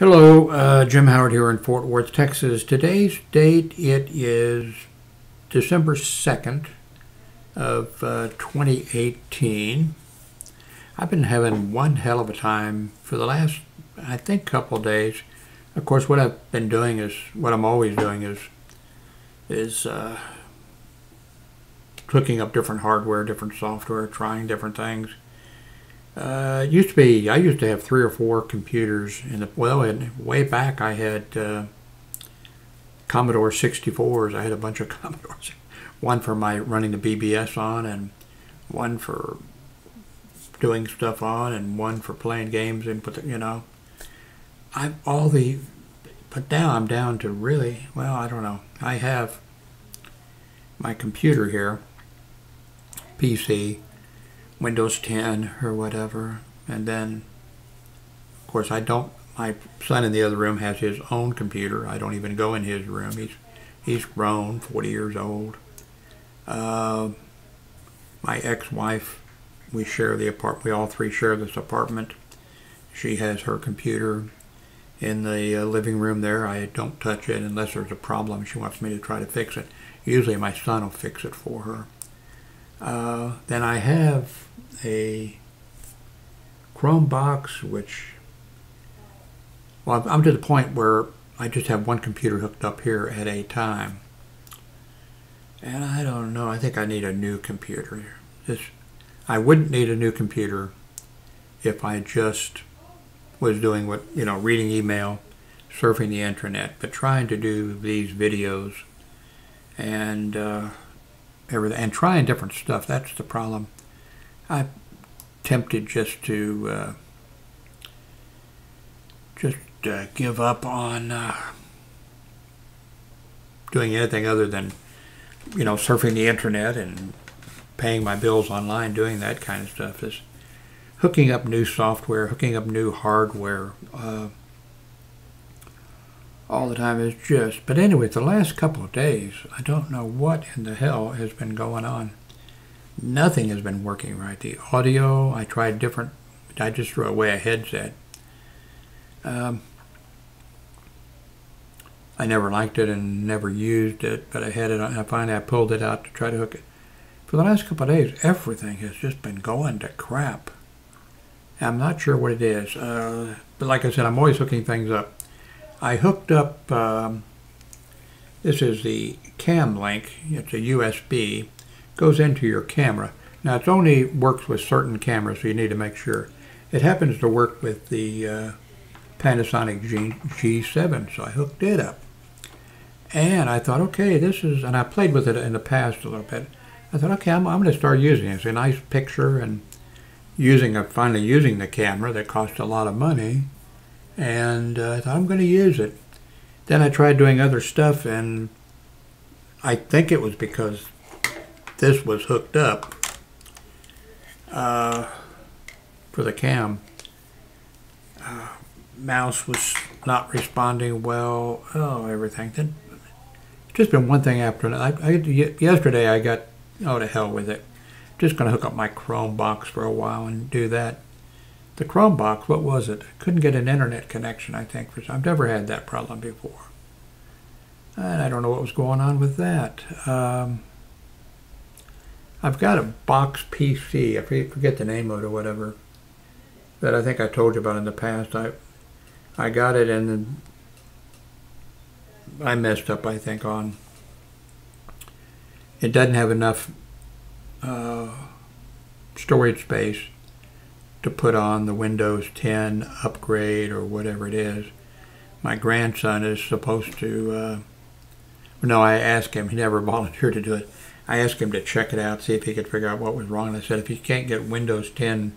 Hello, uh, Jim Howard here in Fort Worth, Texas. Today's date it is December 2nd of uh, 2018. I've been having one hell of a time for the last, I think, couple of days. Of course, what I've been doing is, what I'm always doing is, is uh, hooking up different hardware, different software, trying different things. Uh, used to be, I used to have three or four computers. In the, well, in, way back I had uh, Commodore 64s. I had a bunch of Commodores. One for my running the BBS on and one for doing stuff on and one for playing games and put you know. I've all the, but now I'm down to really, well, I don't know. I have my computer here, PC, Windows 10 or whatever. And then, of course, I don't, my son in the other room has his own computer. I don't even go in his room. He's, he's grown, 40 years old. Uh, my ex-wife, we share the apartment, we all three share this apartment. She has her computer in the uh, living room there. I don't touch it unless there's a problem. She wants me to try to fix it. Usually my son will fix it for her. Uh, then I have a Chrome box, which, well, I'm to the point where I just have one computer hooked up here at a time. And I don't know, I think I need a new computer. This, I wouldn't need a new computer if I just was doing what, you know, reading email, surfing the internet, but trying to do these videos and uh, everything, and trying different stuff. That's the problem. I'm tempted just to uh, just uh, give up on uh, doing anything other than, you know, surfing the internet and paying my bills online, doing that kind of stuff. Is hooking up new software, hooking up new hardware. Uh, all the time is just, but anyway, the last couple of days, I don't know what in the hell has been going on. Nothing has been working right. The audio, I tried different, I just threw away a headset. Um, I never liked it and never used it, but I had it, I finally I pulled it out to try to hook it. For the last couple of days, everything has just been going to crap. I'm not sure what it is, uh, but like I said, I'm always hooking things up. I hooked up, um, this is the cam link, it's a USB, goes into your camera. Now it only works with certain cameras, so you need to make sure. It happens to work with the uh, Panasonic G, G7, so I hooked it up. And I thought, okay, this is, and I played with it in the past a little bit. I thought, okay, I'm, I'm going to start using it. It's a nice picture and using a, finally using the camera that cost a lot of money and uh, I thought I'm going to use it. Then I tried doing other stuff, and I think it was because this was hooked up uh, for the cam. Uh, mouse was not responding well. Oh, everything. It's just been one thing after another. I, I, yesterday I got oh to hell with it. Just going to hook up my Chrome box for a while and do that. The Chrome box, what was it? Couldn't get an internet connection, I think. For I've never had that problem before. And I don't know what was going on with that. Um, I've got a box PC, I forget the name of it or whatever, that I think I told you about in the past. I I got it and then I messed up, I think, on it doesn't have enough uh, storage space to put on the Windows 10 upgrade or whatever it is. My grandson is supposed to, uh, no, I asked him, he never volunteered to do it. I asked him to check it out, see if he could figure out what was wrong. And I said, if you can't get Windows 10,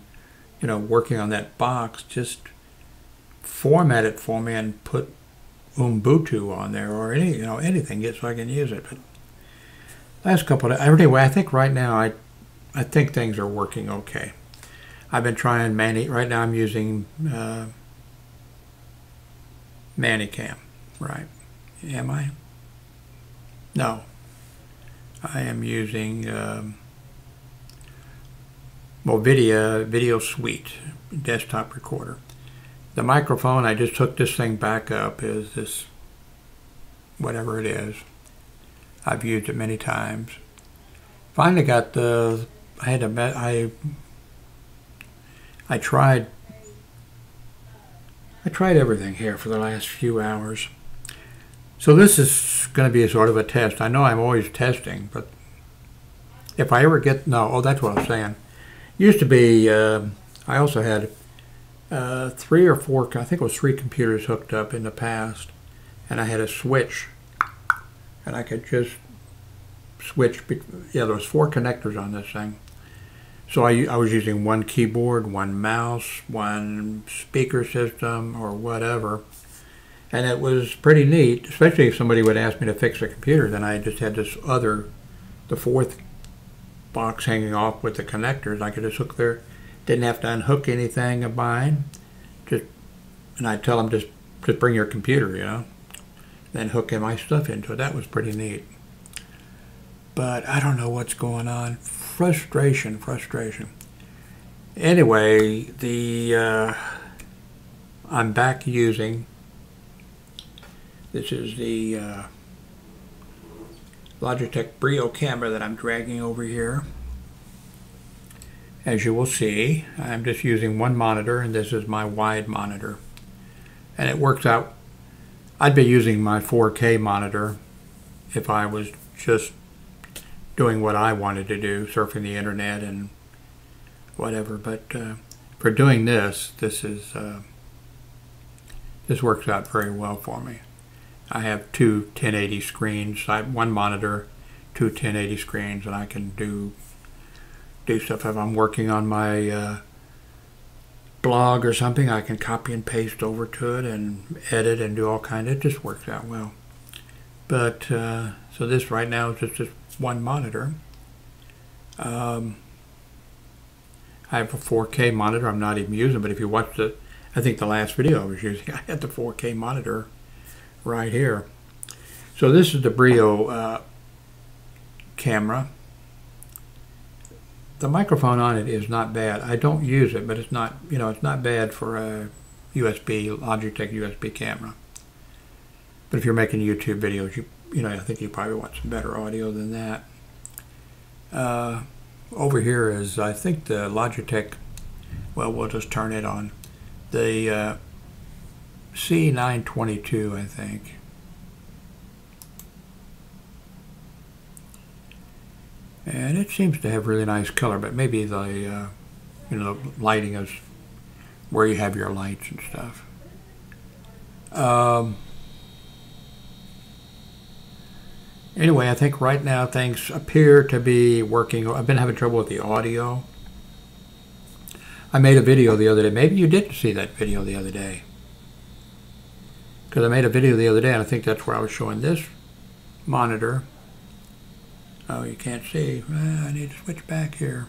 you know, working on that box, just format it for me and put Ubuntu on there or any, you know, anything get so I can use it. But last couple of, days, anyway, I think right now I, I think things are working okay. I've been trying Mani. Right now, I'm using uh, ManyCam. Right? Am I? No. I am using um, Movavi Video Suite desktop recorder. The microphone, I just hooked this thing back up, is this, whatever it is. I've used it many times. Finally got the, I had to, I, I tried, I tried everything here for the last few hours. So this is going to be a sort of a test. I know I'm always testing, but if I ever get, no, oh, that's what I was saying. Used to be, uh, I also had uh, three or four, I think it was three computers hooked up in the past, and I had a switch, and I could just switch, yeah, there was four connectors on this thing. So I, I was using one keyboard, one mouse, one speaker system, or whatever. And it was pretty neat, especially if somebody would ask me to fix a computer, then I just had this other, the fourth box hanging off with the connectors. I could just hook there, didn't have to unhook anything of mine. Just, and I'd tell them just, just bring your computer, you know, then hook in my stuff into it. That was pretty neat. But I don't know what's going on. Frustration, frustration. Anyway, the uh, I'm back using. This is the uh, Logitech Brio camera that I'm dragging over here. As you will see, I'm just using one monitor and this is my wide monitor. And it works out, I'd be using my 4K monitor if I was just doing what I wanted to do, surfing the internet and whatever. But uh, for doing this, this is uh, this works out very well for me. I have two 1080 screens. I have one monitor, two 1080 screens, and I can do do stuff. If I'm working on my uh, blog or something, I can copy and paste over to it and edit and do all kind. Of. It just works out well. But uh, so this right now is just, just one monitor. Um, I have a 4K monitor. I'm not even using, but if you watch the, I think the last video I was using, I had the 4K monitor right here. So this is the Brio uh, camera. The microphone on it is not bad. I don't use it, but it's not, you know, it's not bad for a USB, Logitech USB camera. But if you're making YouTube videos, you, you know, I think you probably want some better audio than that. Uh, over here is, I think the Logitech, well, we'll just turn it on. The uh, C922, I think. And it seems to have really nice color, but maybe the, uh, you know, lighting is where you have your lights and stuff. Um, anyway, I think right now things appear to be working. I've been having trouble with the audio. I made a video the other day. Maybe you didn't see that video the other day because I made a video the other day and I think that's where I was showing this monitor. Oh, you can't see. I need to switch back here.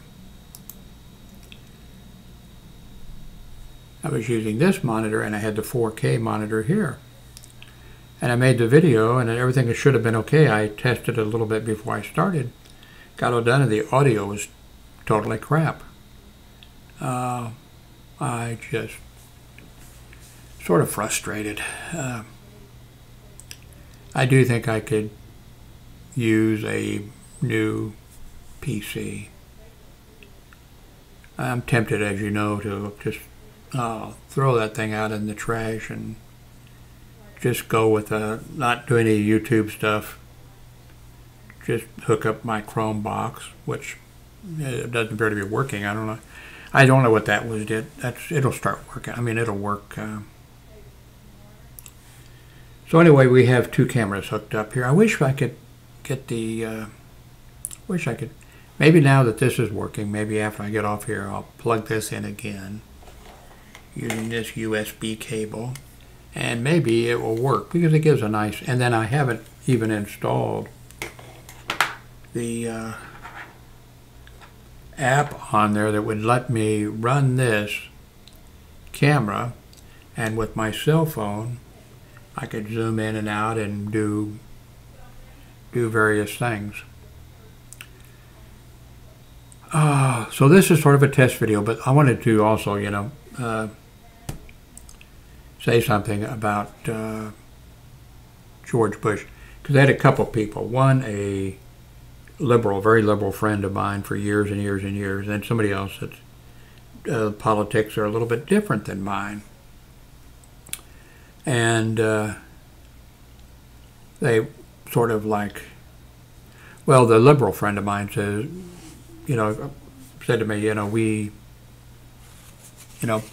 I was using this monitor and I had the 4K monitor here. And I made the video and everything should have been okay. I tested it a little bit before I started. Got all done and the audio was totally crap. Uh, I just sort of frustrated. Uh, I do think I could use a new PC. I'm tempted, as you know, to just uh, throw that thing out in the trash and just go with a, not do any YouTube stuff. Just hook up my Chrome box, which it doesn't appear to be working. I don't know. I don't know what that was. Did that's it'll start working. I mean, it'll work. Uh, so anyway, we have two cameras hooked up here. I wish I could get the, uh, wish I could, maybe now that this is working, maybe after I get off here, I'll plug this in again using this USB cable. And maybe it will work because it gives a nice, and then I haven't even installed the uh, app on there that would let me run this camera and with my cell phone I could zoom in and out and do do various things. Uh, so this is sort of a test video, but I wanted to also, you know, uh, say something about uh, George Bush because I had a couple people. One, a liberal, very liberal friend of mine for years and years and years, and somebody else that uh, politics are a little bit different than mine. And uh, they sort of like, well, the liberal friend of mine says, you know, said to me, you know, we, you know,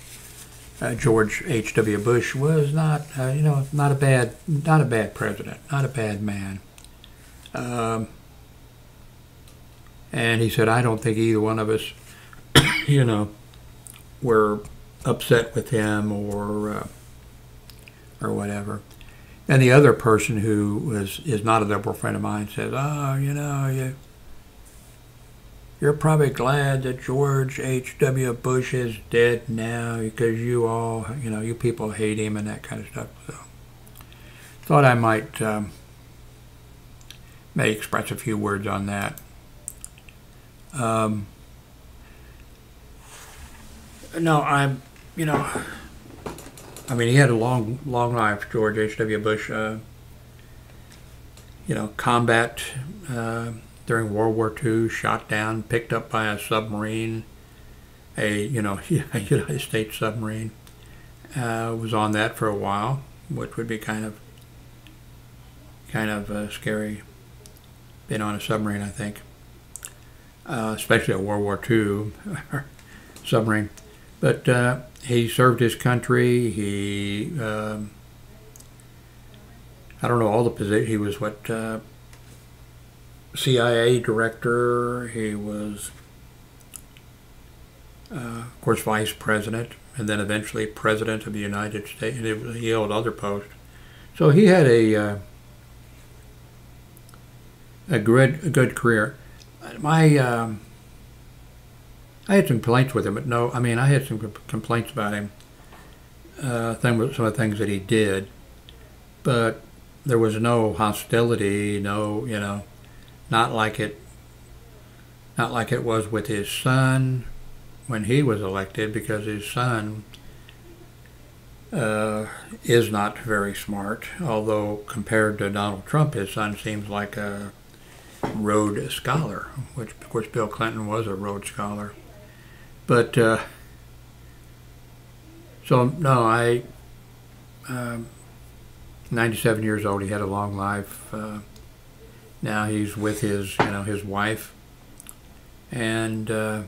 uh, George H. W. Bush was not, uh, you know, not a bad, not a bad president, not a bad man. Um, and he said, I don't think either one of us, you know, were upset with him or uh, or whatever. And the other person who is, is not a liberal friend of mine says, "Oh, you know, you you're probably glad that George H.W. Bush is dead now because you all, you know, you people hate him and that kind of stuff." So, thought I might um, may express a few words on that. Um, no, I'm, you know, I mean, he had a long, long life, George H.W. Bush. Uh, you know, combat uh, during World War II, shot down, picked up by a submarine, a, you know, a United States submarine. Uh, was on that for a while, which would be kind of, kind of uh, scary. Been on a submarine, I think, uh, especially a World War II submarine. But uh, he served his country. He, um, I don't know all the positions. He was what uh, CIA director. He was, uh, of course, vice president, and then eventually president of the United States. He held other posts. So he had a uh, a good a good career. My um, I had some complaints with him, but no, I mean, I had some complaints about him. Uh, some of the things that he did, but there was no hostility, no, you know, not like it, not like it was with his son when he was elected, because his son uh, is not very smart. Although compared to Donald Trump, his son seems like a Rhodes Scholar, which of course Bill Clinton was a Rhodes Scholar. But uh, so no, I um, 97 years old. He had a long life. Uh, now he's with his you know his wife, and uh,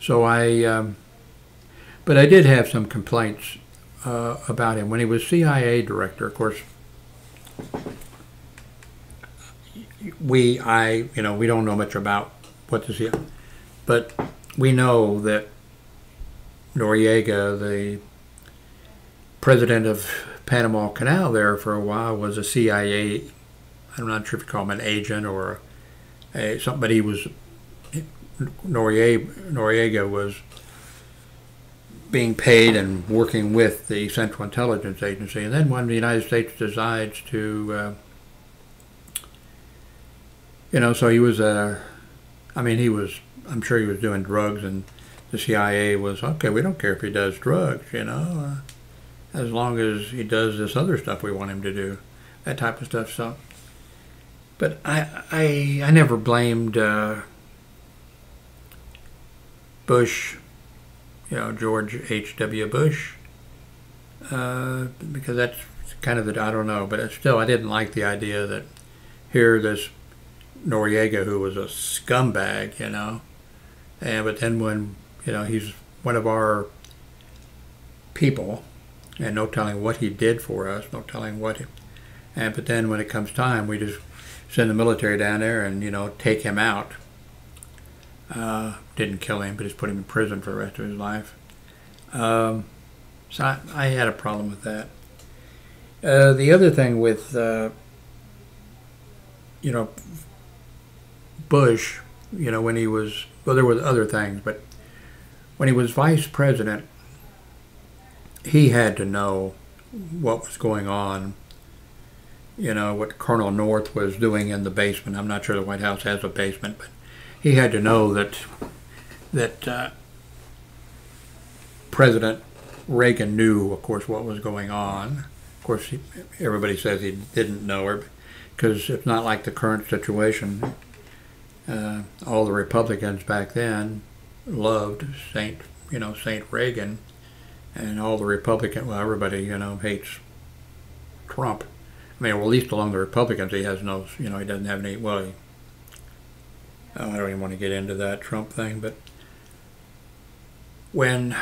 so I. Um, but I did have some complaints uh, about him when he was CIA director. Of course, we I you know we don't know much about what the CIA but we know that Noriega, the president of Panama Canal there for a while, was a CIA, I'm not sure if you call him an agent or a, somebody was, Noriega, Noriega was being paid and working with the Central Intelligence Agency. And then when the United States decides to, uh, you know, so he was a, I mean, he was I'm sure he was doing drugs, and the CIA was okay. We don't care if he does drugs, you know, uh, as long as he does this other stuff we want him to do, that type of stuff. So, but I I I never blamed uh, Bush, you know, George H. W. Bush, uh, because that's kind of the I don't know, but still I didn't like the idea that here this Noriega, who was a scumbag, you know, and but then when you know he's one of our people, and no telling what he did for us, no telling what. He, and but then when it comes time, we just send the military down there and you know take him out. Uh, didn't kill him, but just put him in prison for the rest of his life. Um, so I, I, had a problem with that. Uh, the other thing with, uh, you know, Bush, you know, when he was well, there was other things, but when he was vice president, he had to know what was going on. You know, what Colonel North was doing in the basement. I'm not sure the White House has a basement, but he had to know that that uh, President Reagan knew, of course, what was going on. Of course, he, everybody says he didn't know her because it's not like the current situation. Uh, all the Republicans back then loved Saint, you know, Saint Reagan, and all the Republican, well, everybody, you know, hates Trump. I mean, well, at least along the Republicans, he has no, you know, he doesn't have any. Well, he, I don't even want to get into that Trump thing, but when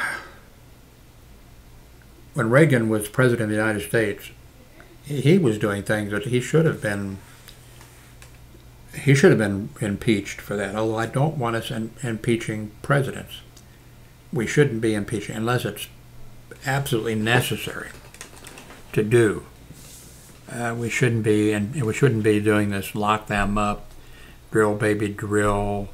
when Reagan was president of the United States, he was doing things that he should have been he should have been impeached for that. Although I don't want us in, impeaching presidents. We shouldn't be impeaching unless it's absolutely necessary to do. Uh, we shouldn't be, and we shouldn't be doing this lock them up, drill baby drill,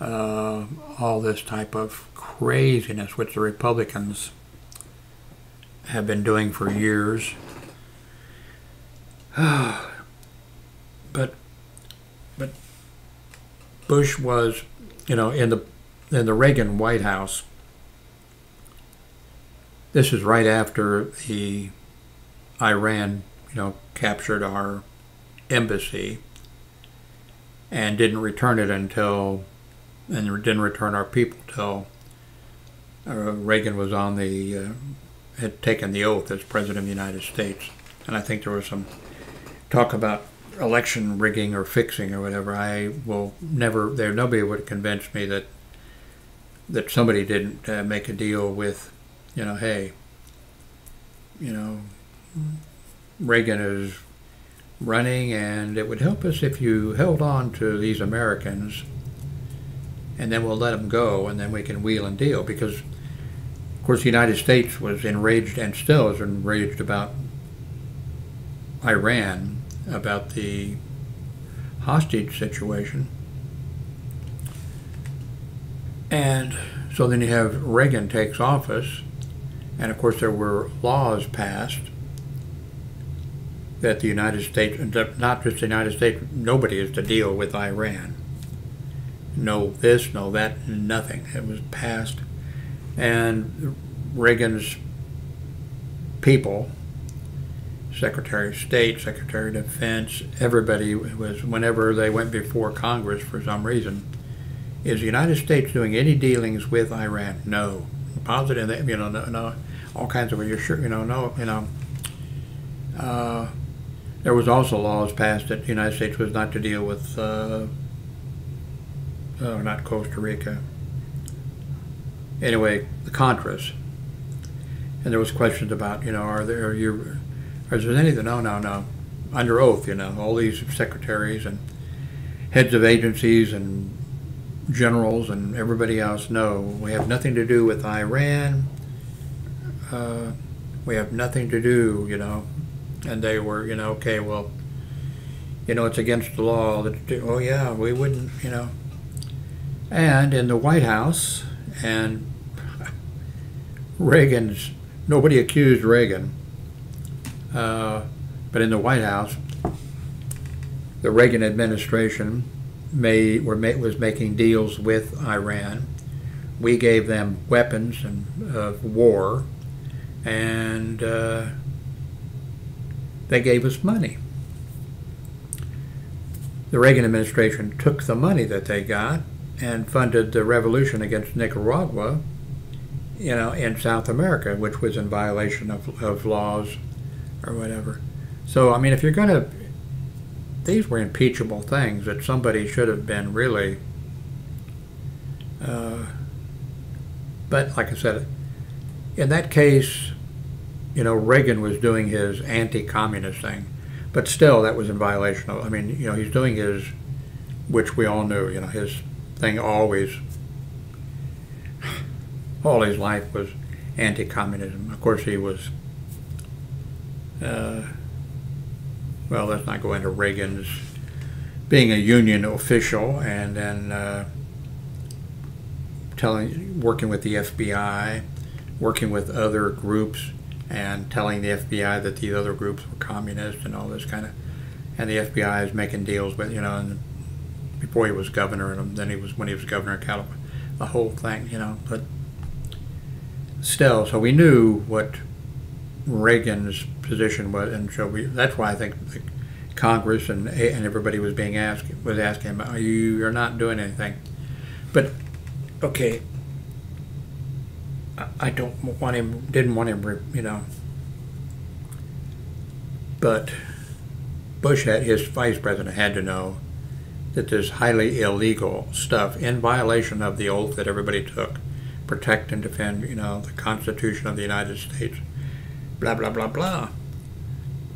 uh, all this type of craziness which the Republicans have been doing for years. but but Bush was, you know, in the in the Reagan White House. This is right after the Iran, you know, captured our embassy and didn't return it until and didn't return our people till uh, Reagan was on the uh, had taken the oath as president of the United States, and I think there was some talk about election rigging or fixing or whatever. I will never there nobody would convince me that that somebody didn't uh, make a deal with, you know, hey, you know, Reagan is running, and it would help us if you held on to these Americans, and then we'll let them go, and then we can wheel and deal because Of course, the United States was enraged and still is enraged about Iran, about the hostage situation. And so then you have Reagan takes office, and of course there were laws passed that the United States, not just the United States, nobody is to deal with Iran. No this, no that, nothing. It was passed and Reagan's people, Secretary of State, Secretary of Defense, everybody was, whenever they went before Congress for some reason, is the United States doing any dealings with Iran? No. Positive, you know, no, no all kinds of, you're sure, you know, no, you know. Uh, there was also laws passed that the United States was not to deal with, uh, oh, not Costa Rica, anyway, the Contras. And there was questions about, you know, are there, are you, is there anything? No, no, no. Under oath, you know, all these secretaries and heads of agencies and generals and everybody else know we have nothing to do with Iran. Uh, we have nothing to do, you know. And they were, you know, okay, well, you know, it's against the law. Oh, yeah, we wouldn't, you know. And in the White House, and Reagan's, nobody accused Reagan, uh, but in the White House, the Reagan administration made, were, was making deals with Iran. We gave them weapons and uh, war, and uh, they gave us money. The Reagan administration took the money that they got and funded the revolution against Nicaragua, you know, in South America, which was in violation of, of laws or whatever. So, I mean, if you're going to, these were impeachable things that somebody should have been really, uh, but like I said, in that case, you know, Reagan was doing his anti-communist thing, but still that was in violation of, I mean, you know, he's doing his, which we all knew, you know, his thing always, all his life was anti-communism. Of course, he was, uh, well, let's not go into Reagan's being a union official and then uh, telling, working with the FBI, working with other groups and telling the FBI that these other groups were communist and all this kind of, and the FBI is making deals with, you know, and before he was governor, and then he was when he was governor of California. The whole thing, you know. But still, so we knew what Reagan's position was, and so we, that's why I think Congress and and everybody was being asked was asking him, "Are you you're not doing anything?" But okay, I, I don't want him, didn't want him, you know. But Bush had his vice president had to know that there's highly illegal stuff in violation of the oath that everybody took, protect and defend, you know, the Constitution of the United States, blah blah blah blah.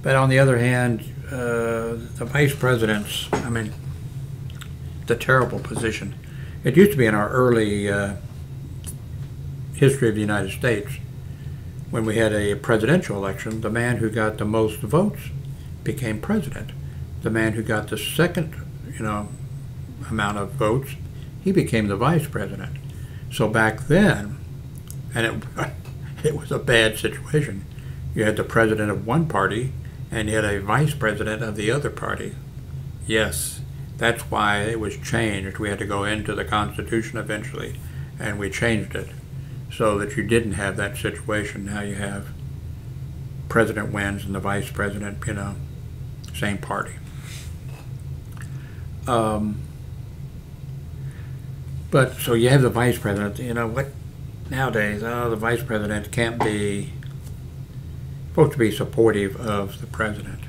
But on the other hand, uh, the vice presidents, I mean, the terrible position. It used to be in our early uh, history of the United States, when we had a presidential election, the man who got the most votes became president. The man who got the second, you know, amount of votes, he became the vice president. So back then, and it, it was a bad situation. You had the president of one party and you had a vice president of the other party. Yes, that's why it was changed. We had to go into the Constitution eventually, and we changed it so that you didn't have that situation. Now you have president wins and the vice president, you know, same party. Um, but so you have the vice president. You know what? Nowadays, oh, the vice president can't be supposed to be supportive of the president.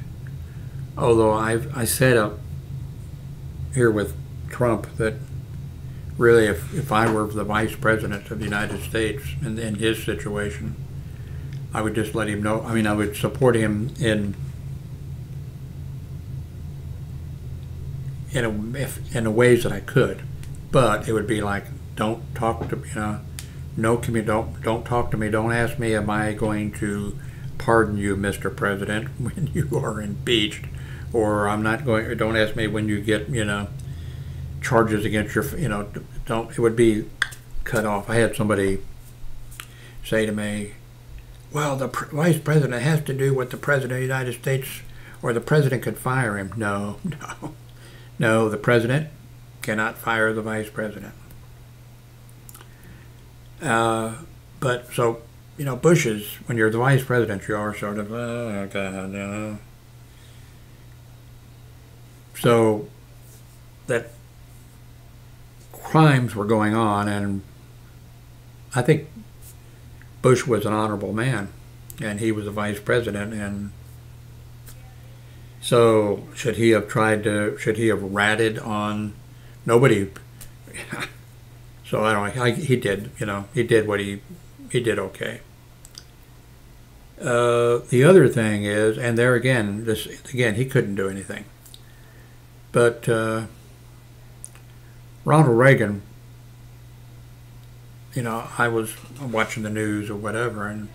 Although I've I said up here with Trump that really, if, if I were the vice president of the United States in, in his situation, I would just let him know. I mean, I would support him in in a, if, in the ways that I could, but it would be like, don't talk to you know, no don't don't talk to me. Don't ask me. Am I going to pardon you, Mr. President, when you are impeached? Or I'm not going. Don't ask me when you get you know charges against your, you know, don't, it would be cut off. I had somebody say to me, well, the vice president has to do what the president of the United States or the president could fire him. No, no, no, the president cannot fire the vice president. Uh, but so, you know, Bush is, when you're the vice president, you are sort of, oh, God, no. So that crimes were going on, and I think Bush was an honorable man, and he was the vice president, and so should he have tried to? Should he have ratted on? Nobody. so I don't. know, he did. You know, he did what he he did okay. Uh, the other thing is, and there again, this again, he couldn't do anything. But uh, Ronald Reagan, you know, I was watching the news or whatever and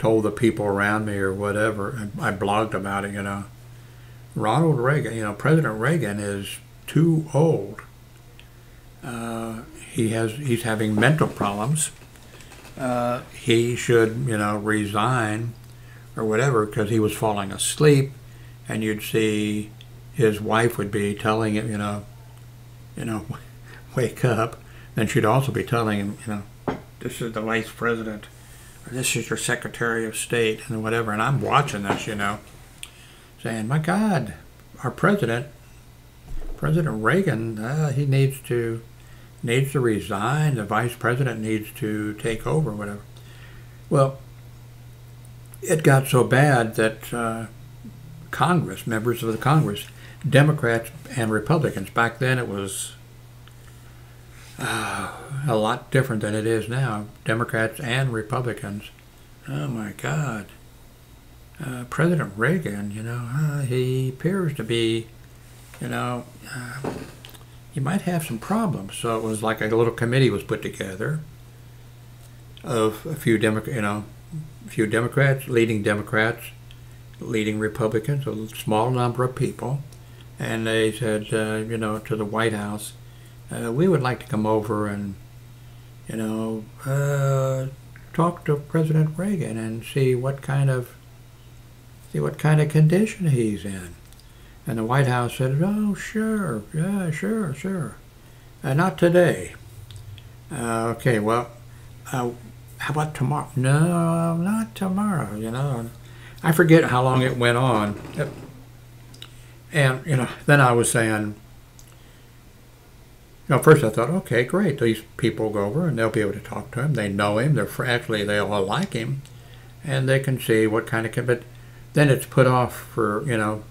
told the people around me or whatever, and I blogged about it, you know. Ronald Reagan, you know, President Reagan is too old. Uh, he has, he's having mental problems. Uh, he should, you know, resign or whatever because he was falling asleep, and you'd see his wife would be telling him, you know, you know, wake up, then she'd also be telling him, you know, this is the vice president, or this is your secretary of state, and whatever. And I'm watching this, you know, saying, my God, our president, President Reagan, uh, he needs to needs to resign. The vice president needs to take over, whatever. Well, it got so bad that uh, Congress, members of the Congress, Democrats and Republicans. Back then it was uh, a lot different than it is now. Democrats and Republicans. Oh my God. Uh, President Reagan, you know, uh, he appears to be, you know, he might have some problems. So it was like a little committee was put together of a few Democrats, you know, a few Democrats, leading Democrats, leading Republicans, a small number of people, and they said, uh, you know, to the White House, uh, we would like to come over and, you know, uh, talk to President Reagan and see what kind of see what kind of condition he's in. And the White House said, "Oh, sure, yeah, sure, sure, uh, not today." Uh, okay, well, uh, how about tomorrow? No, not tomorrow. You know, I forget how long it went on. And you know, then I was saying, you know, first I thought, okay, great. These people go over and they'll be able to talk to him. They know him. They're actually they all like him, and they can see what kind of. But then it's put off for you know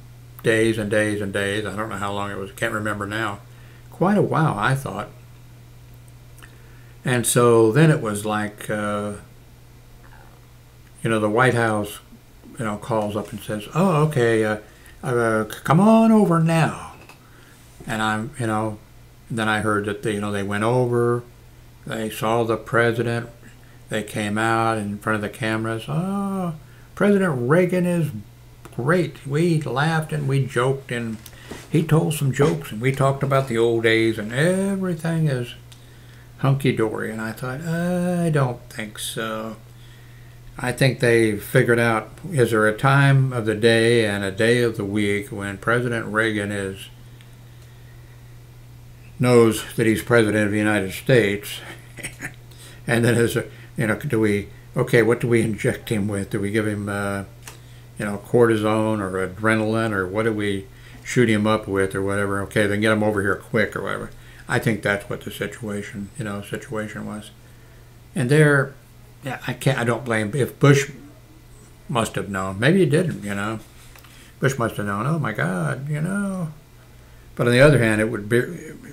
days and days and days. I don't know how long it was. Can't remember now. Quite a while, I thought. And so then it was like, uh, you know, the White House, you know, calls up and says, "Oh, okay, uh, uh, come on over now." And I'm, you know, then I heard that they, you know, they went over, they saw the president, they came out in front of the cameras. Oh, President Reagan is great. We laughed and we joked and he told some jokes and we talked about the old days and everything is hunky dory. And I thought, I don't think so. I think they figured out is there a time of the day and a day of the week when President Reagan is knows that he's president of the United States, and then is you know do we okay what do we inject him with? Do we give him uh, you know cortisone or adrenaline or what do we shoot him up with or whatever? Okay, then get him over here quick or whatever. I think that's what the situation, you know, situation was. And there, I can't, I don't blame, if Bush must have known, maybe he didn't, you know. Bush must have known, oh my God, you know. But on the other hand, it would be,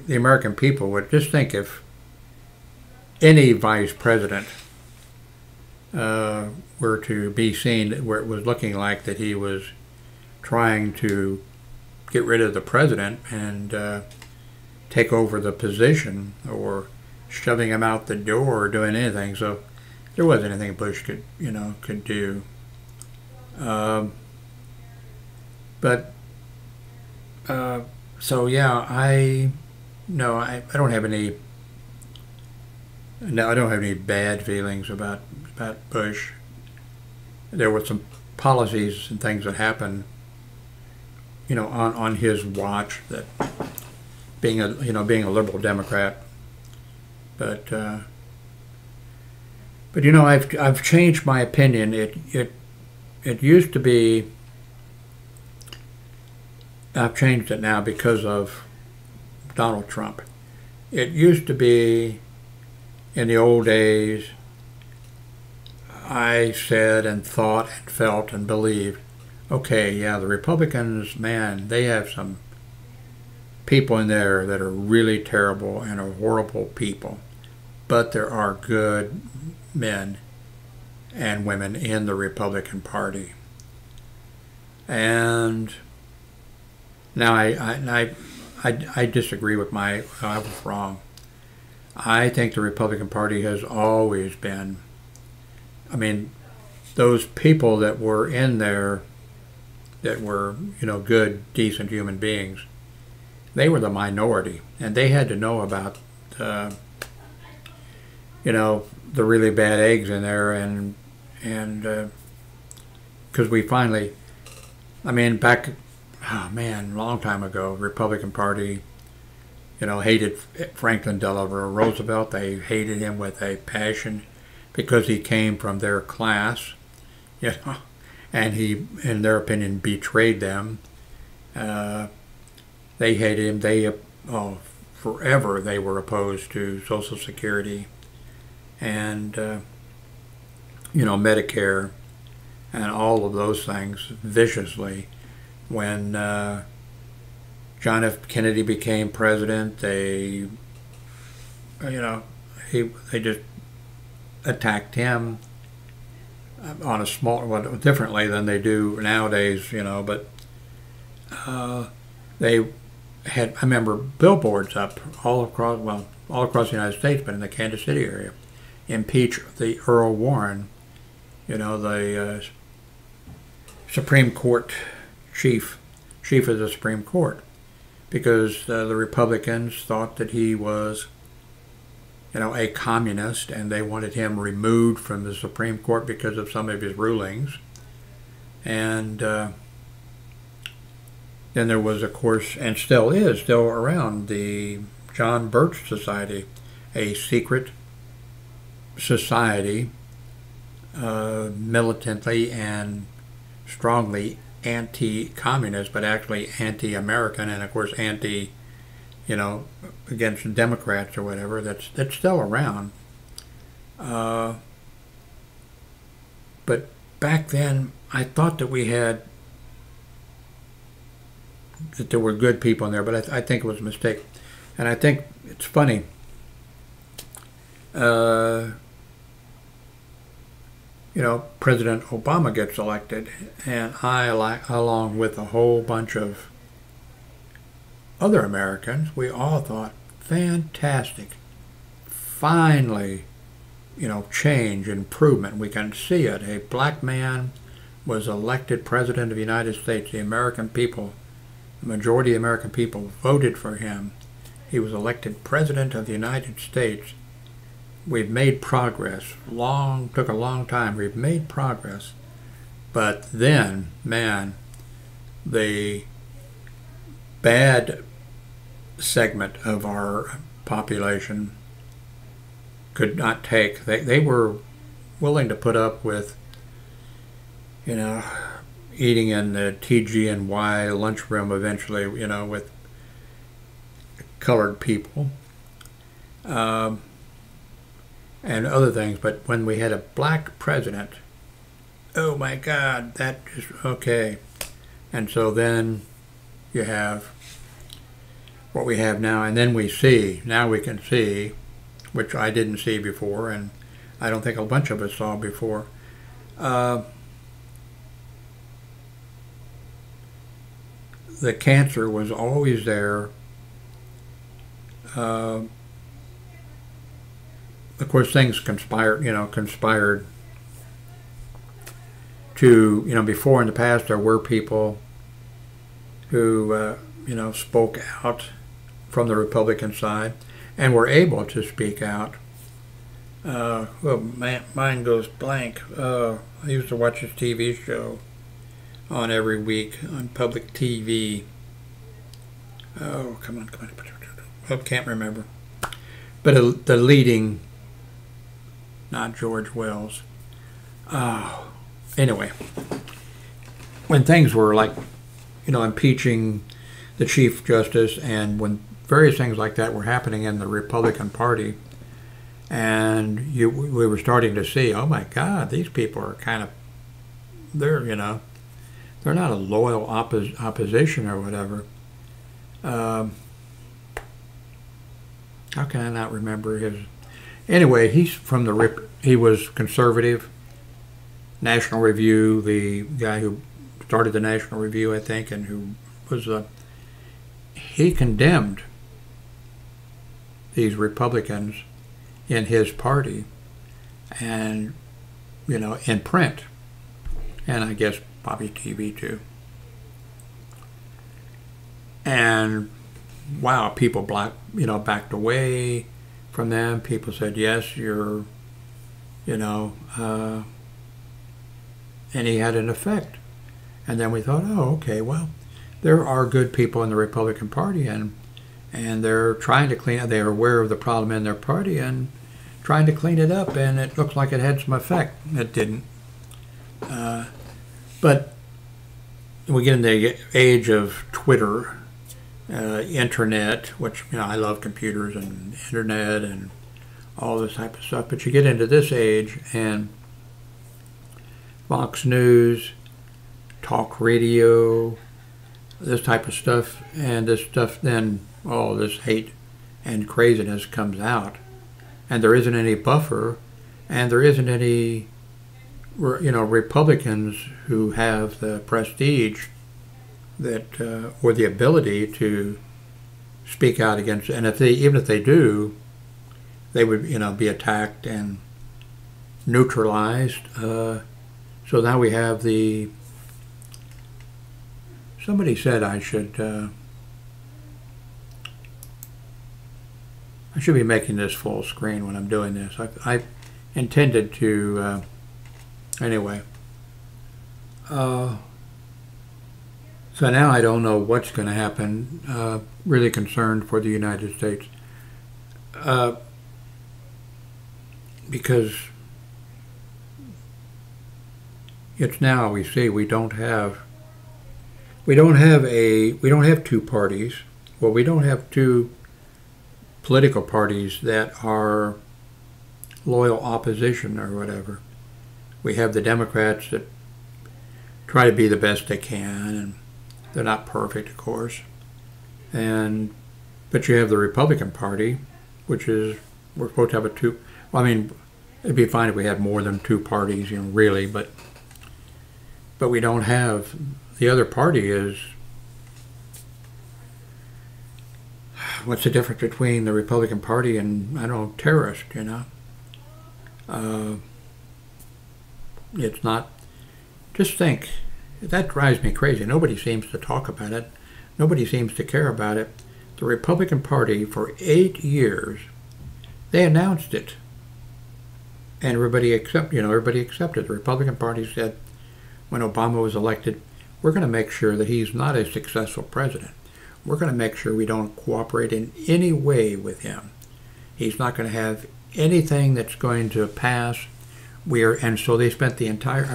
the American people would just think if any vice president uh, were to be seen where it was looking like that he was trying to get rid of the president and uh, take over the position or shoving him out the door or doing anything. So there wasn't anything Bush could, you know, could do. Um, but uh, so yeah, I no, I, I don't have any. No, I don't have any bad feelings about about Bush. There were some policies and things that happened, you know, on, on his watch that being a you know being a liberal Democrat. But uh, but you know I've I've changed my opinion. It it it used to be. I've changed it now because of Donald Trump. It used to be in the old days. I said and thought and felt and believed, okay, yeah, the Republicans, man, they have some people in there that are really terrible and are horrible people, but there are good men and women in the Republican Party. And now I, I, I, I disagree with my, I was wrong. I think the Republican Party has always been, I mean, those people that were in there that were, you know, good, decent human beings they were the minority, and they had to know about, uh, you know, the really bad eggs in there, and and because uh, we finally, I mean, back, oh man, long time ago, Republican Party, you know, hated Franklin Delano Roosevelt. They hated him with a passion because he came from their class, you know, and he, in their opinion, betrayed them. Uh, they hated him. They, oh, forever they were opposed to Social Security and, uh, you know, Medicare and all of those things viciously. When uh, John F. Kennedy became president, they, you know, he they just attacked him on a small, well, differently than they do nowadays, you know, but uh, they had I remember billboards up all across well all across the United States, but in the Kansas City area, impeach the Earl Warren, you know the uh, Supreme Court chief chief of the Supreme Court, because uh, the Republicans thought that he was you know a communist and they wanted him removed from the Supreme Court because of some of his rulings, and. Uh, then there was, of course, and still is, still around, the John Birch Society, a secret society uh, militantly and strongly anti-communist, but actually anti-American, and of course anti, you know, against Democrats or whatever. That's that's still around. Uh, but back then, I thought that we had that there were good people in there, but I, th- I think it was a mistake. And I think it's funny. Uh, you know, President Obama gets elected, and I, along with a whole bunch of other Americans, we all thought, fantastic. Finally, you know, change, improvement. We can see it. A black man was elected president of the United States. The American people, the majority of the American people voted for him. He was elected president of the United States we've made progress. Long took a long time. We've made progress, but then, man, the bad segment of our population could not take. They they were willing to put up with, you know, eating in the TG&Y lunchroom eventually, you know, with colored people. Um, and other things. But when we had a black president, oh my God, that is okay. And so then you have what we have now, and then we see, now we can see, which I didn't see before, and I don't think a bunch of us saw before. Uh, the cancer was always there. Uh, of course, things conspired, you know, conspired to, you know, before in the past there were people who, uh, you know, spoke out from the Republican side and were able to speak out. Uh, well, man, mine goes blank. Uh, I used to watch this TV show on every week on public TV. Oh, come on, come on. I can't remember. But the leading not George Wells. Uh, anyway, when things were like, you know, impeaching the Chief Justice and when various things like that were happening in the Republican Party, and you, we were starting to see, oh my God, these people are kind of, they're, you know, they're not a loyal oppos- opposition or whatever. Um, how can I not remember his Anyway, he's from the Rip. He was conservative. National Review, the guy who started the National Review, I think, and who was a. He condemned these Republicans in his party, and you know, in print, and I guess Bobby TV too. And wow, people black, you know, backed away from them. People said, yes, you're, you know, uh, and he had an effect. And then we thought, oh, okay, well, there are good people in the Republican Party, and and they're trying to clean up. They are aware of the problem in their party and trying to clean it up, and it looks like it had some effect. It didn't. Uh, but we get in the age of Twitter uh, internet, which you know I love computers and internet and all this type of stuff. But you get into this age and Fox News, talk radio, this type of stuff, and this stuff then all this hate and craziness comes out, and there isn't any buffer, and there isn't any you know Republicans who have the prestige that uh, or the ability to speak out against and if they even if they do they would you know be attacked and neutralized uh, so now we have the somebody said I should uh, I should be making this full screen when I'm doing this I, I intended to uh, anyway uh, so now I don't know what's going to happen. Uh, really concerned for the United States. Uh, because it's now we see we don't have we don't have a we don't have two parties. Well, we don't have two political parties that are loyal opposition or whatever. We have the Democrats that try to be the best they can, and they're not perfect, of course. And but you have the Republican Party, which is we're supposed to have a two. Well, I mean, it'd be fine if we had more than two parties, you know, really, but but we don't have the other party is what's the difference between the Republican Party and I don't know terrorist, you know? Uh, it's not. Just think, that drives me crazy. Nobody seems to talk about it. Nobody seems to care about it. The Republican Party, for eight years, they announced it, and everybody accept. You know, everybody accepted. The Republican Party said, when Obama was elected, we're going to make sure that he's not a successful president. We're going to make sure we don't cooperate in any way with him. He's not going to have anything that's going to pass. We are, and so they spent the entire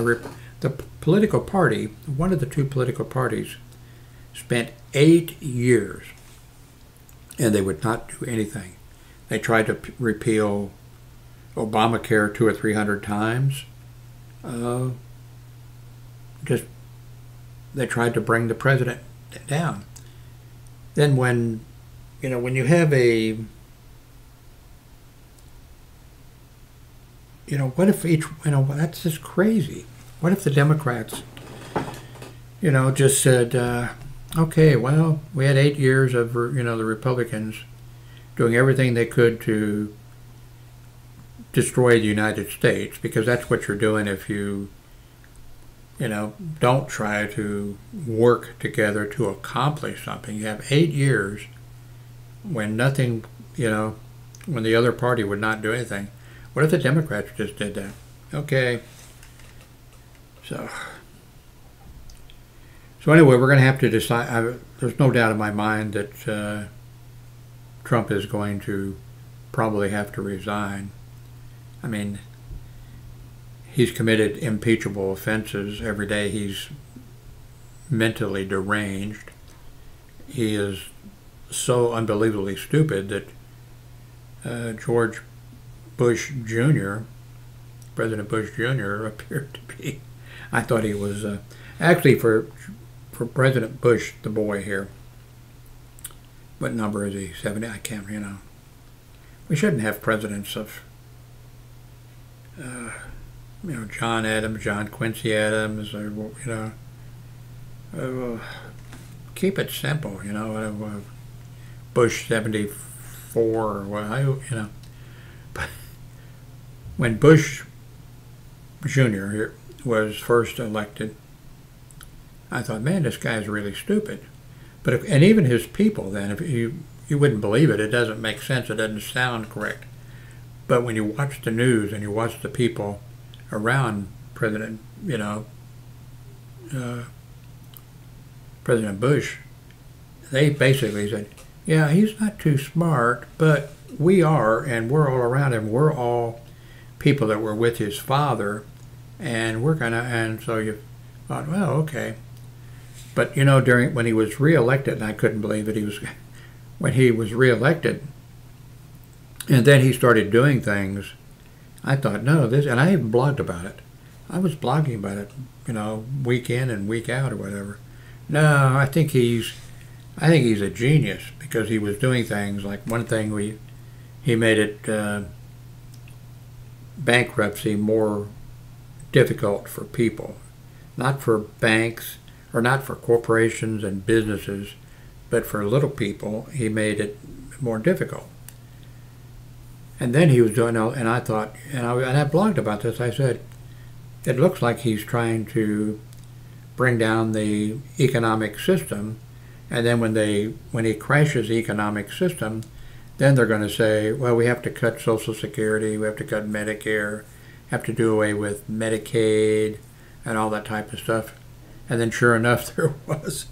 the political party, one of the two political parties, spent eight years, and they would not do anything. They tried to repeal Obamacare two or three hundred times. Uh, just they tried to bring the president down. Then when you know when you have a you know what if each you know that's just crazy. What if the Democrats you know just said uh, okay well we had eight years of you know the Republicans doing everything they could to destroy the United States because that's what you're doing if you you know, don't try to work together to accomplish something. You have eight years when nothing, you know, when the other party would not do anything. What if the Democrats just did that? Okay. So, so anyway, we're going to have to decide. I, there's no doubt in my mind that uh, Trump is going to probably have to resign. I mean, he's committed impeachable offenses every day. He's mentally deranged. He is so unbelievably stupid that uh, George Bush Jr., President Bush Jr., appeared to be. I thought he was uh, actually for for President Bush, the boy here. What number is he? Seventy? I can't. You know, we shouldn't have presidents of. Uh, you know, John Adams, John Quincy Adams, or, you know, uh, keep it simple, you know, uh, Bush 74 or I, you know. But when Bush Jr. was first elected, I thought, man, this guy's really stupid. But if, and even his people then, if you you wouldn't believe it, it doesn't make sense, it doesn't sound correct. But when you watch the news and you watch the people around President, you know, uh, President Bush, they basically said, yeah, he's not too smart, but we are, and we're all around him. We're all people that were with his father, and we're gonna. And so you thought, well, okay. But you know, during when he was reelected, and I couldn't believe it, he was when he was reelected, and then he started doing things I thought, no, this, and I even blogged about it. I was blogging about it, you know, week in and week out or whatever. No, I think he's, I think he's a genius because he was doing things like one thing we, he made it uh, bankruptcy more difficult for people, not for banks or not for corporations and businesses, but for little people. He made it more difficult. And then he was doing, and I thought, and I, and I blogged about this. I said, it looks like he's trying to bring down the economic system, and then when they when he crashes the economic system, then they're going to say, well, we have to cut Social Security, we have to cut Medicare, have to do away with Medicaid, and all that type of stuff. And then, sure enough, there was,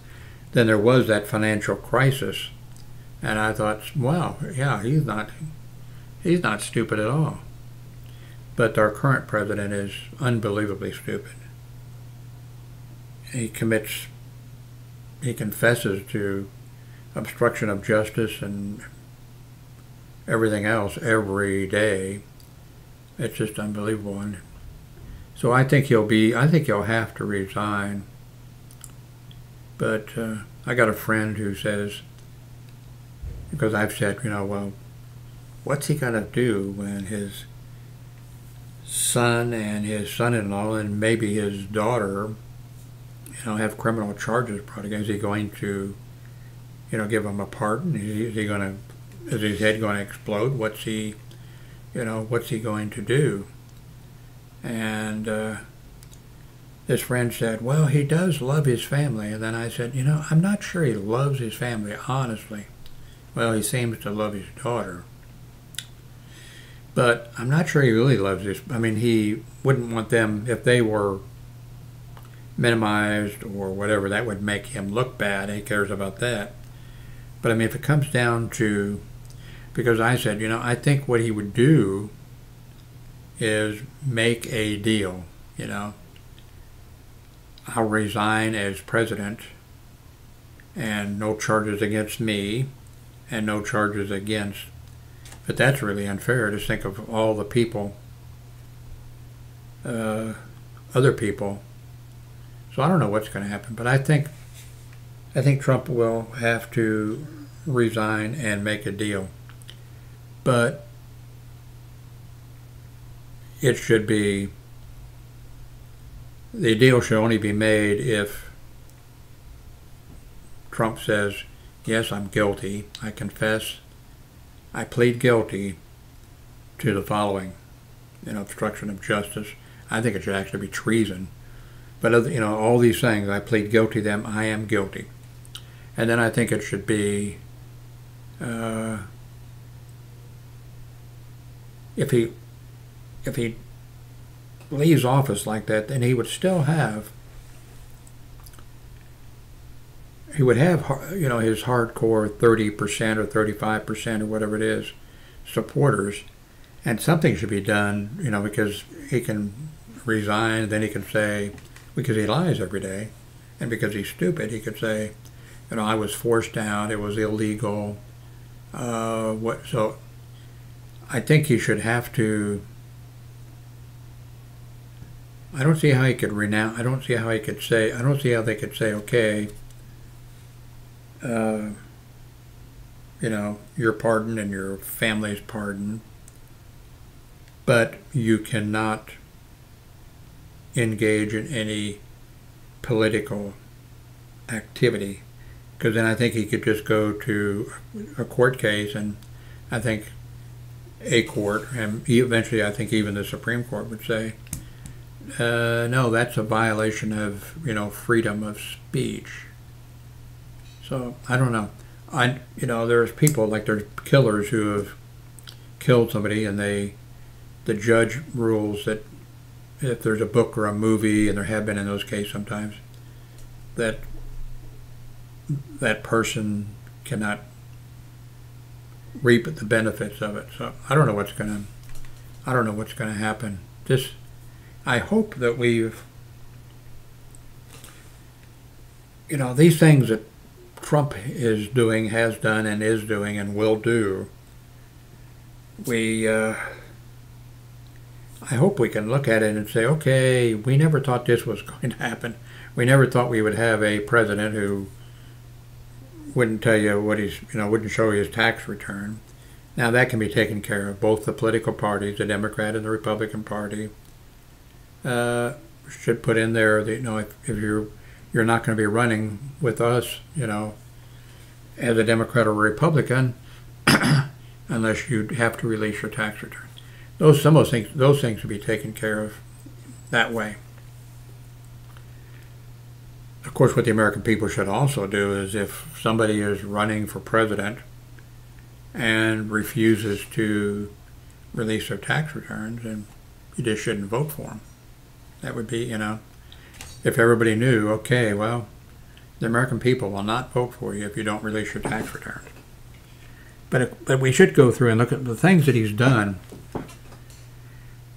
then there was that financial crisis, and I thought, wow, yeah, he's not He's not stupid at all. But our current president is unbelievably stupid. he commits, he confesses to obstruction of justice and everything else every day. It's just unbelievable. So I think he'll be, I think he'll have to resign. But uh, I got a friend who says, because I've said, you know, well, what's he going to do when his son and his son-in-law and maybe his daughter, you know, have criminal charges brought against? Is he going to, you know, give them a pardon? Is he going to, is his head going to explode? What's he, you know, what's he going to do? And uh, this friend said, well, he does love his family. And then I said, you know, I'm not sure he loves his family, honestly. Well, he seems to love his daughter. But I'm not sure he really loves his. I mean, he wouldn't want them, if they were minimized or whatever, that would make him look bad. He cares about that. But I mean, if it comes down to, because I said, you know, I think what he would do is make a deal, you know. I'll resign as president and no charges against me and no charges against. But that's really unfair to think of all the people, uh, other people. So I don't know what's going to happen, but I think, I think Trump will have to resign and make a deal. But it should be, the deal should only be made if Trump says, yes, I'm guilty. I confess. I plead guilty to the following, you know, obstruction of justice. I think it should actually be treason. But, you know, all these things, I plead guilty to them. I am guilty. And then I think it should be, uh, if he, if he leaves office like that, then he would still have he would have you know his hardcore 30% or 35% or whatever it is supporters. And something should be done you know because he can resign then he can say because he lies every day and because he's stupid he could say you know I was forced out it was illegal uh, what so I think he should have to I don't see how he could renounce I don't see how he could say I don't see how they could say okay uh, you know, your pardon and your family's pardon, but you cannot engage in any political activity because then I think he could just go to a court case and I think a court and eventually I think even the Supreme Court would say uh, no that's a violation of you know freedom of speech so I don't know. I you know there's people like there's killers who have killed somebody and they the judge rules that if there's a book or a movie and there have been in those cases sometimes that that person cannot reap the benefits of it. So I don't know what's gonna I don't know what's gonna happen. Just I hope that we've you know these things that Trump is doing, has done, and is doing, and will do, we, uh, I hope we can look at it and say, okay, we never thought this was going to happen. We never thought we would have a president who wouldn't tell you what he's, you know, wouldn't show you his tax return. Now that can be taken care of. Both the political parties, the Democrat and the Republican Party, uh, should put in there that, you know, if, if you're you're not going to be running with us, you know, as a Democrat or Republican, unless you have to release your tax return. Those some of those things those things should be taken care of that way. Of course, what the American people should also do is if somebody is running for president and refuses to release their tax returns, then you just shouldn't vote for them. That would be, you know, if everybody knew, okay, well, the American people will not vote for you if you don't release your tax returns. But, but we should go through and look at the things that he's done.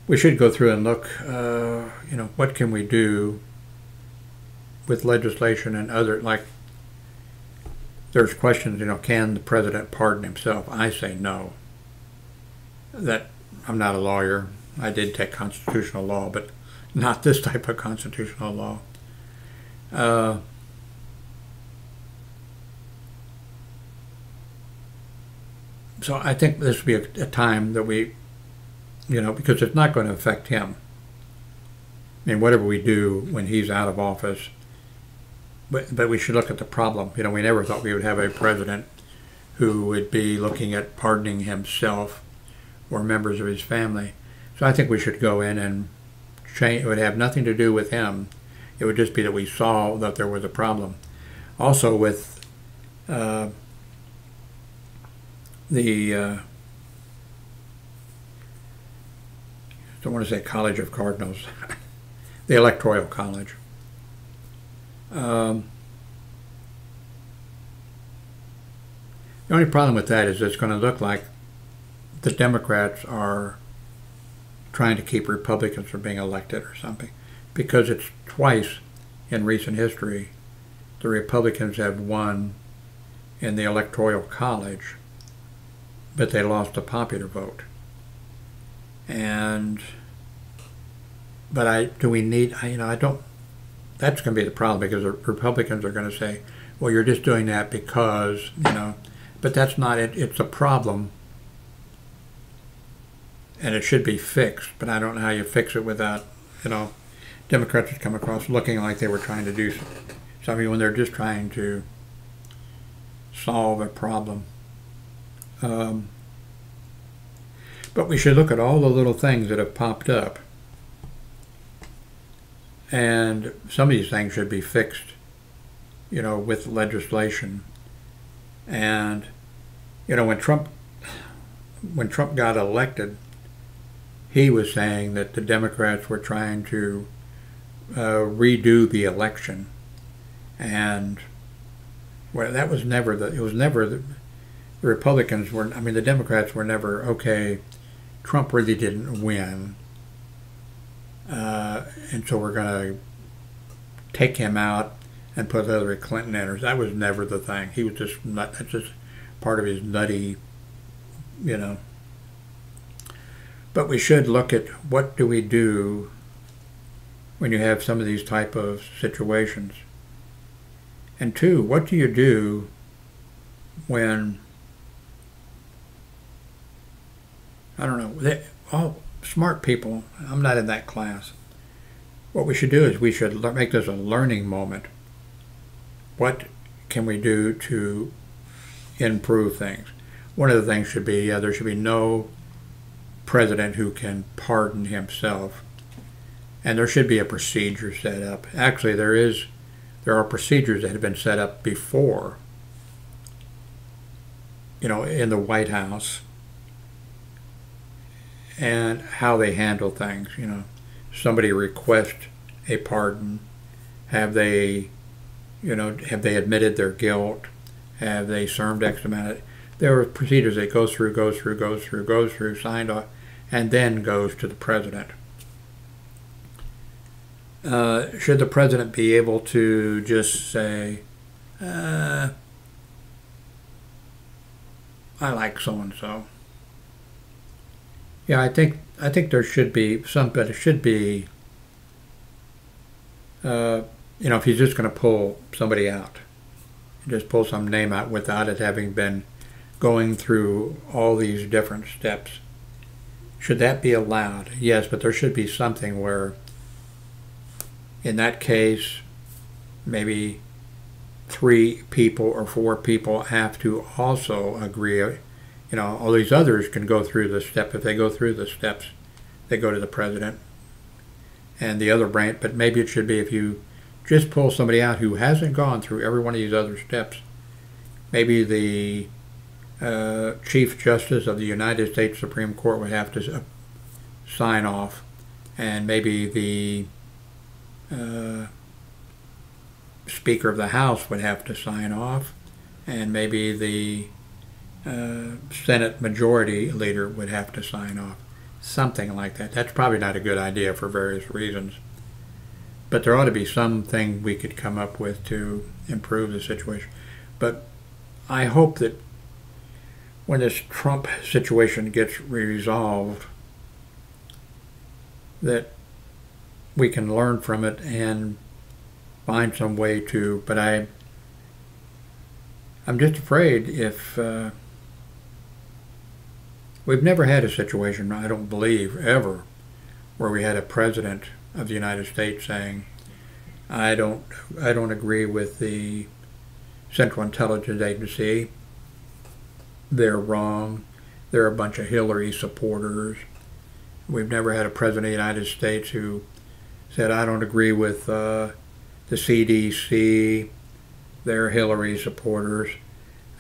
We should go through and look, uh, you know, what can we do with legislation and other, like, there's questions, you know, can the president pardon himself? I say no. That, I'm not a lawyer. I did take constitutional law, but not this type of constitutional law. Uh, so I think this would be a, a, time that we, you know, because it's not going to affect him. I mean, whatever we do when he's out of office, but but we should look at the problem. You know, we never thought we would have a president who would be looking at pardoning himself or members of his family. So I think we should go in and change. It would have nothing to do with him. It would just be that we saw that there was a problem. Also with uh, the uh, I don't want to say College of Cardinals, the Electoral College. Um, the only problem with that is it's going to look like the Democrats are trying to keep Republicans from being elected or something, because it's twice in recent history the Republicans have won in the Electoral College but they lost the popular vote. And, but I, do we need, I, you know, I don't, that's going to be the problem because the Republicans are going to say, well, you're just doing that because, you know, but that's not it. It's a problem and it should be fixed, but I don't know how you fix it without, you know, Democrats would come across looking like they were trying to do something when they're just trying to solve a problem. Um, but we should look at all the little things that have popped up. And some of these things should be fixed, you know, with legislation. And, you know, when Trump when Trump got elected, he was saying that the Democrats were trying to uh, redo the election, and well, that was never the. It was never the the Republicans were, I mean, the Democrats were never, okay, Trump really didn't win. Uh, and so we're going to take him out and put Hillary Clinton in. That was never the thing. He was just nut, that's just part of his nutty, you know. But we should look at what do we do when you have some of these type of situations. And two, what do you do when I don't know. They, all smart people. I'm not in that class. What we should do is we should make this a learning moment. What can we do to improve things? One of the things should be uh, there should be no president who can pardon himself, and there should be a procedure set up. Actually, there is. There are procedures that have been set up before. You know, in the White House and how they handle things. You know, somebody requests a pardon, have they, you know, have they admitted their guilt? Have they served X amount of? There are procedures that go through, goes through, goes through, goes through, signed off, and then goes to the president. Uh, should the president be able to just say, uh, I like so and so? Yeah, I think I think there should be some, but it should be, uh, you know, if he's just going to pull somebody out, just pull some name out without it having been going through all these different steps. Should that be allowed? Yes, but there should be something where, in that case, maybe three people or four people have to also agree you know, all these others can go through the step. If they go through the steps, they go to the president and the other branch. But maybe it should be if you just pull somebody out who hasn't gone through every one of these other steps. Maybe the uh, Chief Justice of the United States Supreme Court would have to uh, sign off, and maybe the uh, Speaker of the House would have to sign off, and maybe the uh, Senate Majority Leader would have to sign off. Something like that. That's probably not a good idea for various reasons. but there ought to be something we could come up with to improve the situation. But I hope that when this Trump situation gets resolved, that we can learn from it and find some way to. But I, I'm just afraid if uh, we've never had a situation, I don't believe ever, where we had a president of the United States saying, "I don't, I don't agree with the Central Intelligence Agency. They're wrong. They're a bunch of Hillary supporters." We've never had a president of the United States who said, I don't agree with uh, the CDC, they're Hillary supporters.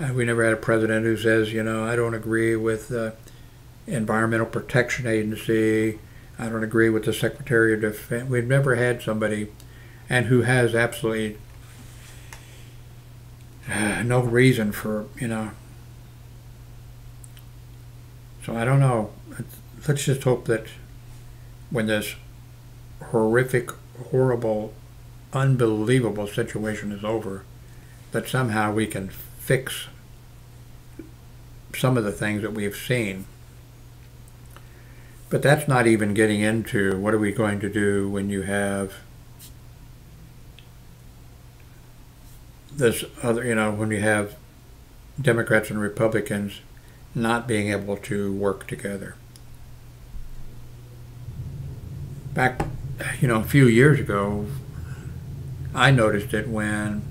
Uh, we never had a president who says, you know, I don't agree with the Environmental Protection Agency, I don't agree with the Secretary of Defense. We've never had somebody, and who has absolutely uh, no reason for, you know. So I don't know. Let's just hope that when this horrific, horrible, unbelievable situation is over, that somehow we can fix some of the things that we've seen. But that's not even getting into what are we going to do when you have this other, you know, when you have Democrats and Republicans not being able to work together. Back you know, a few years ago, I noticed it when,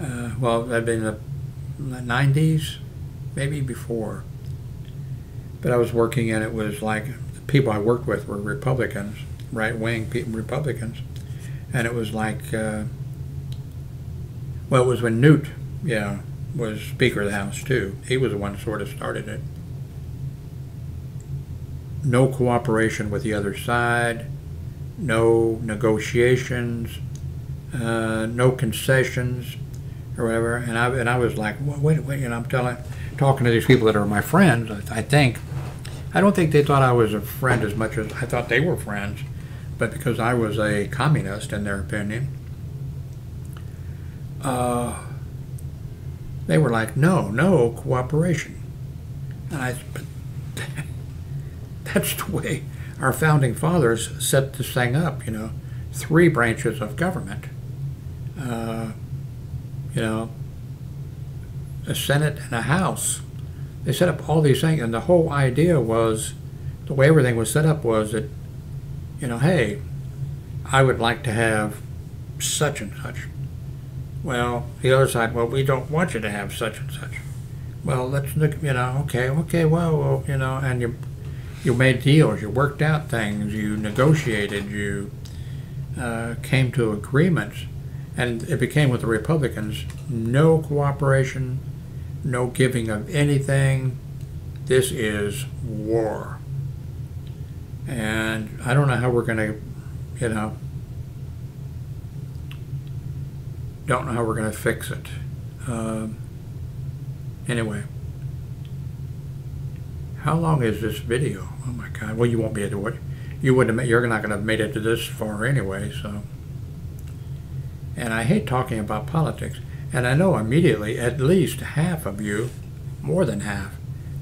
uh, well, that'd been the 90s, maybe before. But I was working and it was like the people I worked with were Republicans, right wing Republicans. And it was like, uh, well, it was when Newt, yeah, was Speaker of the House too. He was the one sort of started it no cooperation with the other side, no negotiations, uh, no concessions, or whatever. And I and I was like, wait, wait, and I'm telling, talking to these people that are my friends. I think, I don't think they thought I was a friend as much as I thought they were friends, but because I was a communist in their opinion, uh, they were like, no, no cooperation. And I, that's the way our founding fathers set this thing up, you know, three branches of government. Uh, you know, a Senate and a House. They set up all these things, and the whole idea was the way everything was set up was that, you know, hey, I would like to have such and such. Well, the other side, well, we don't want you to have such and such. Well, let's look, you know, okay, okay, well, well you know, and you you made deals, you worked out things, you negotiated, you uh, came to agreements, and it became with the Republicans no cooperation, no giving of anything. This is war. And I don't know how we're going to, you know, don't know how we're going to fix it. Um, anyway. How long is this video? Oh my God! Well, you won't be able to watch. You wouldn't. Have, you're not going to have made it to this far anyway. So. And I hate talking about politics. And I know immediately at least half of you, more than half,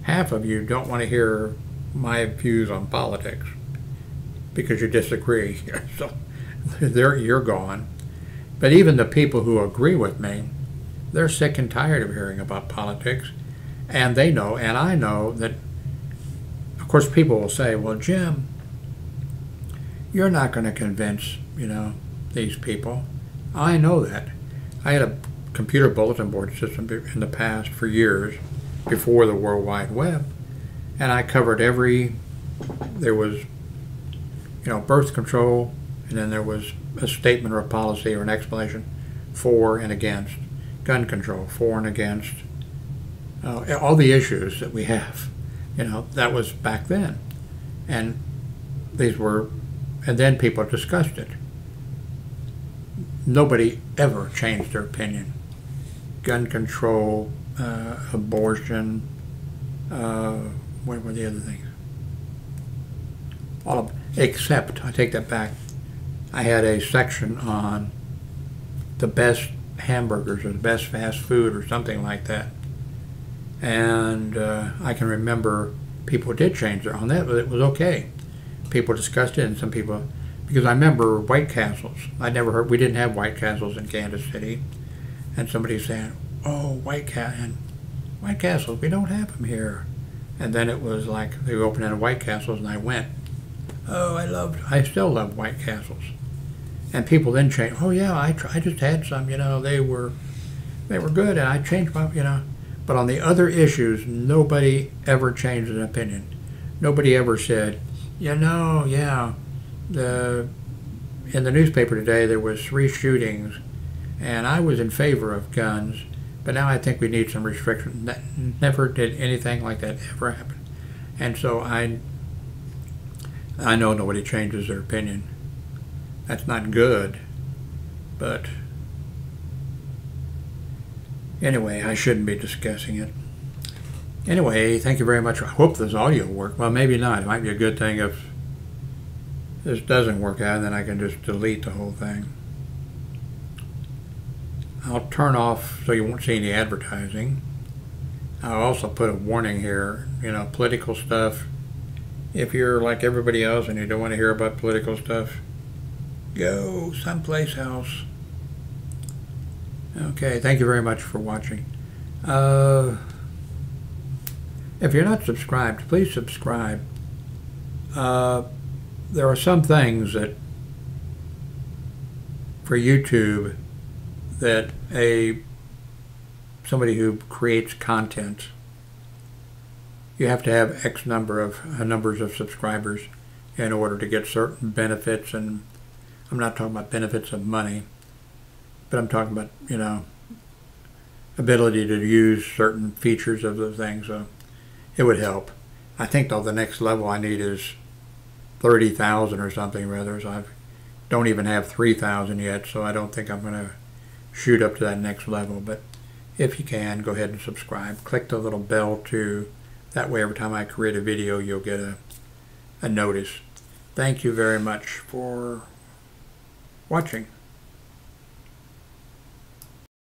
half of you don't want to hear my views on politics because you disagree. so there you're gone. But even the people who agree with me, they're sick and tired of hearing about politics. And they know, and I know that of course, people will say, well, Jim, you're not going to convince, you know, these people. I know that. I had a computer bulletin board system in the past for years before the World Wide Web, and I covered every, there was, you know, birth control, and then there was a statement or a policy or an explanation for and against, gun control, for and against, uh, all the issues that we have. You know, that was back then. And these were, and then people discussed it. Nobody ever changed their opinion. Gun control, uh, abortion, uh, what were the other things? All of, except, I take that back, I had a section on the best hamburgers or the best fast food or something like that. And uh, I can remember people did change their on that, but it was okay. People discussed it, and some people, because I remember White Castles. I never heard we didn't have White Castles in Kansas City, and somebody saying, "Oh, White White Castles, we don't have them here." And then it was like they opened in White Castles, and I went, "Oh, I loved, I still love White Castles." And people then change. Oh yeah, I, tr- I just had some. You know, they were they were good, and I changed my. You know, but on the other issues, nobody ever changed an opinion. Nobody ever said, you know, yeah, the in the newspaper today there was three shootings, and I was in favor of guns, but now I think we need some restrictions. Never did anything like that ever happen, and so I I know nobody changes their opinion. That's not good, but anyway, I shouldn't be discussing it. Anyway, thank you very much. I hope this audio worked. Well, maybe not. It might be a good thing if this doesn't work out, and then I can just delete the whole thing. I'll turn off so you won't see any advertising. I'll also put a warning here, you know, political stuff. If you're like everybody else and you don't want to hear about political stuff, go someplace else. Okay, thank you very much for watching. Uh, if you're not subscribed, please subscribe. Uh, there are some things that for YouTube that a somebody who creates content you have to have X number of uh, numbers of subscribers in order to get certain benefits and I'm not talking about benefits of money but I'm talking about you know ability to use certain features of the things so it would help I think though the next level I need is 30,000 or something rather. So I don't even have 3,000 yet, so I don't think I'm going to shoot up to that next level. But if you can, go ahead and subscribe. Click the little bell too. That way every time I create a video, you'll get a, a notice. Thank you very much for watching.